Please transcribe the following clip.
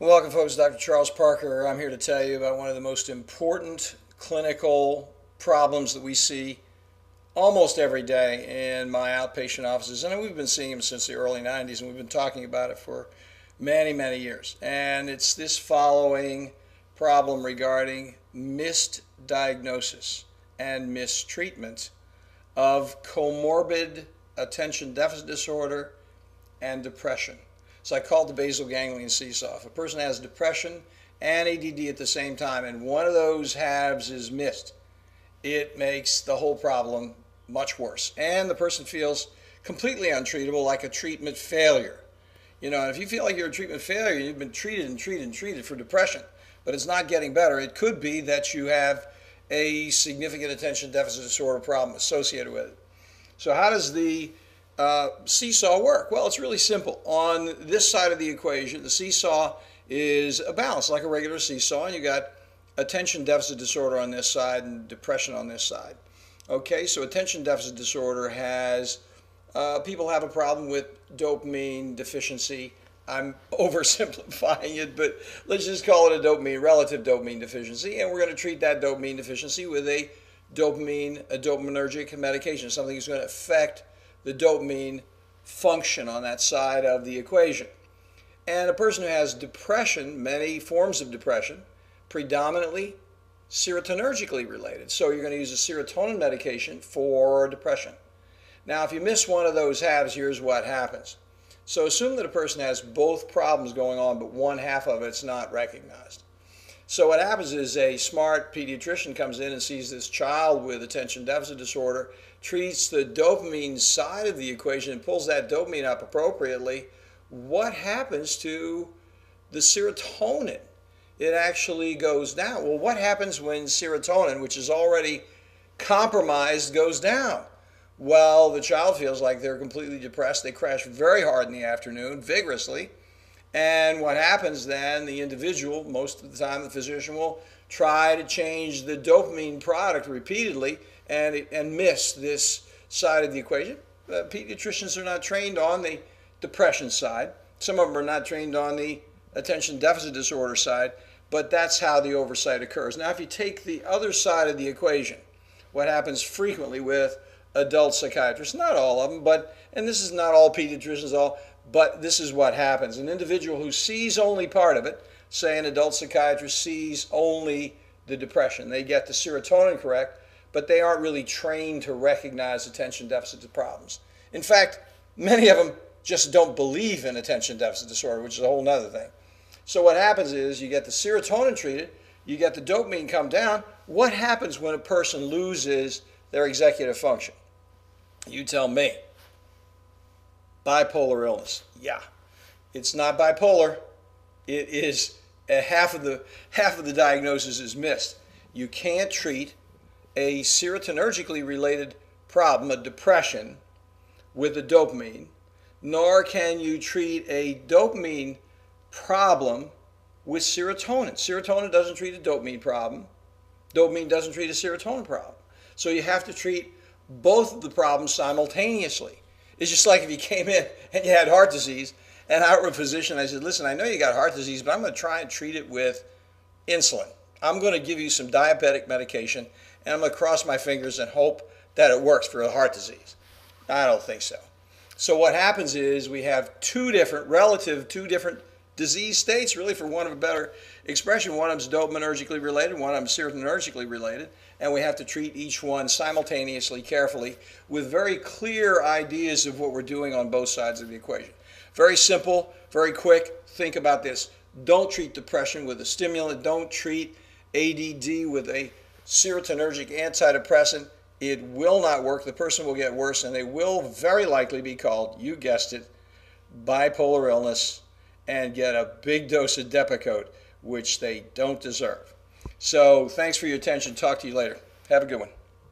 Welcome, folks. Dr. Charles Parker. I'm here to tell you about one of the most important clinical problems that we see almost every day in my outpatient offices. And we've been seeing them since the early 90s, and we've been talking about it for many, many years. And it's this following problem regarding missed diagnosis and mistreatment of comorbid attention deficit disorder and depression. So I call it the basal ganglion seesaw. If a person has depression and ADD at the same time, and one of those halves is missed, it makes the whole problem much worse. And the person feels completely untreatable, like a treatment failure. You know, if you feel like you're a treatment failure, you've been treated and treated and treated for depression, but it's not getting better, it could be that you have a significant attention deficit disorder problem associated with it. So, how does the uh, seesaw work? Well, it's really simple. On this side of the equation, the seesaw is a balance, like a regular seesaw, and you got attention deficit disorder on this side and depression on this side. Okay, so attention deficit disorder has uh, people have a problem with dopamine deficiency. I'm oversimplifying it, but let's just call it a dopamine, relative dopamine deficiency, and we're going to treat that dopamine deficiency with a dopamine, a dopaminergic medication, something that's going to affect the dopamine function on that side of the equation. And a person who has depression, many forms of depression, predominantly serotonergically related. So you're going to use a serotonin medication for depression. Now, if you miss one of those halves, here's what happens. So assume that a person has both problems going on, but one half of it's not recognized. So what happens is a smart pediatrician comes in and sees this child with attention deficit disorder, treats the dopamine side of the equation and pulls that dopamine up appropriately. What happens to the serotonin? It actually goes down. Well, what happens when serotonin, which is already compromised, goes down? Well, the child feels like they're completely depressed. They crash very hard in the afternoon, vigorously and what happens then, the individual, most of the time the physician will try to change the dopamine product repeatedly and, and miss this side of the equation. Uh, pediatricians are not trained on the depression side. Some of them are not trained on the attention deficit disorder side, but that's how the oversight occurs. Now, if you take the other side of the equation, what happens frequently with adult psychiatrists, not all of them, but, and this is not all pediatricians, all, but this is what happens. An individual who sees only part of it, say an adult psychiatrist sees only the depression, they get the serotonin correct, but they aren't really trained to recognize attention deficit problems. In fact, many of them just don't believe in attention deficit disorder, which is a whole other thing. So what happens is you get the serotonin treated, you get the dopamine come down. What happens when a person loses their executive function? You tell me bipolar illness. Yeah, it's not bipolar. It is half of the half of the diagnosis is missed. You can't treat a serotonergically related problem, a depression, with a dopamine, nor can you treat a dopamine problem with serotonin. Serotonin doesn't treat a dopamine problem. Dopamine doesn't treat a serotonin problem. So you have to treat both of the problems simultaneously. It's just like if you came in and you had heart disease, and I were a physician, I said, listen, I know you got heart disease, but I'm going to try and treat it with insulin. I'm going to give you some diabetic medication, and I'm going to cross my fingers and hope that it works for heart disease. I don't think so. So what happens is we have two different, relative, two different disease states, really, for want of a better expression. One of them is dopaminergically related, one of them is serotonergically related, and we have to treat each one simultaneously, carefully, with very clear ideas of what we're doing on both sides of the equation. Very simple, very quick. Think about this. Don't treat depression with a stimulant. Don't treat ADD with a serotonergic antidepressant. It will not work. The person will get worse, and they will very likely be called, you guessed it, bipolar illness and get a big dose of Depakote, which they don't deserve. So thanks for your attention. Talk to you later. Have a good one.